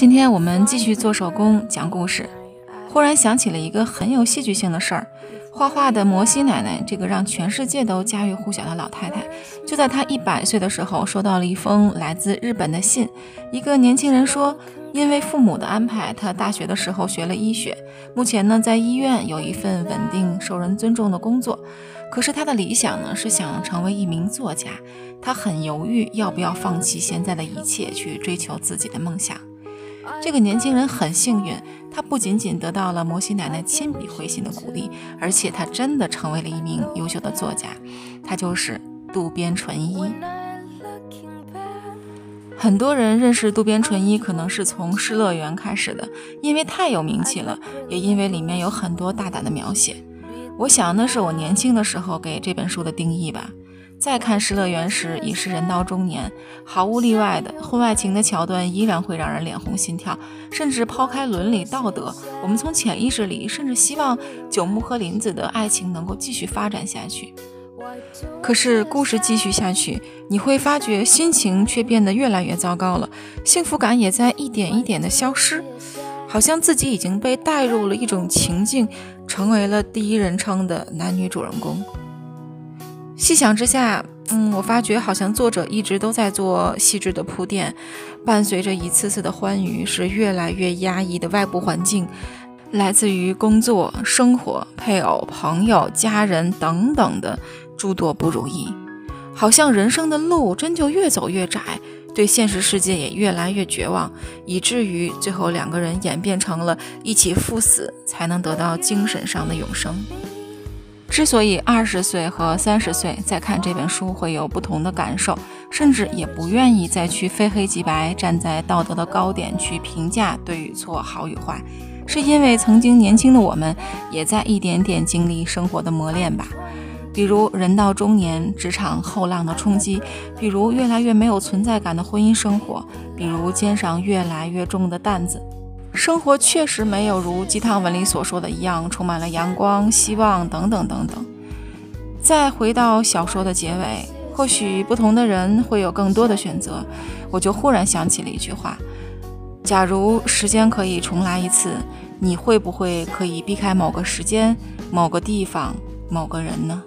今天我们继续做手工讲故事，忽然想起了一个很有戏剧性的事儿。画画的摩西奶奶，这个让全世界都家喻户晓的老太太，就在她一百岁的时候，收到了一封来自日本的信。一个年轻人说，因为父母的安排，他大学的时候学了医学，目前呢在医院有一份稳定、受人尊重的工作。可是他的理想呢是想成为一名作家，他很犹豫要不要放弃现在的一切去追求自己的梦想。这个年轻人很幸运，他不仅仅得到了摩西奶奶亲笔回信的鼓励，而且他真的成为了一名优秀的作家。他就是渡边淳一。很多人认识渡边淳一，可能是从《失乐园》开始的，因为太有名气了，也因为里面有很多大胆的描写。我想那是我年轻的时候给这本书的定义吧。再看《失乐园》时，已是人到中年，毫无例外的婚外情的桥段依然会让人脸红心跳。甚至抛开伦理道德，我们从潜意识里甚至希望九木和林子的爱情能够继续发展下去。可是故事继续下去，你会发觉心情却变得越来越糟糕了，幸福感也在一点一点的消失，好像自己已经被带入了一种情境，成为了第一人称的男女主人公。细想之下，嗯，我发觉好像作者一直都在做细致的铺垫，伴随着一次次的欢愉，是越来越压抑的外部环境，来自于工作、生活、配偶、朋友、家人等等的诸多不如意，好像人生的路真就越走越窄，对现实世界也越来越绝望，以至于最后两个人演变成了一起赴死，才能得到精神上的永生。之所以二十岁和三十岁再看这本书会有不同的感受，甚至也不愿意再去非黑即白，站在道德的高点去评价对与错、好与坏，是因为曾经年轻的我们也在一点点经历生活的磨练吧。比如人到中年，职场后浪的冲击；比如越来越没有存在感的婚姻生活；比如肩上越来越重的担子。生活确实没有如鸡汤文里所说的一样，充满了阳光、希望等等等等。再回到小说的结尾，或许不同的人会有更多的选择。我就忽然想起了一句话：假如时间可以重来一次，你会不会可以避开某个时间、某个地方、某个人呢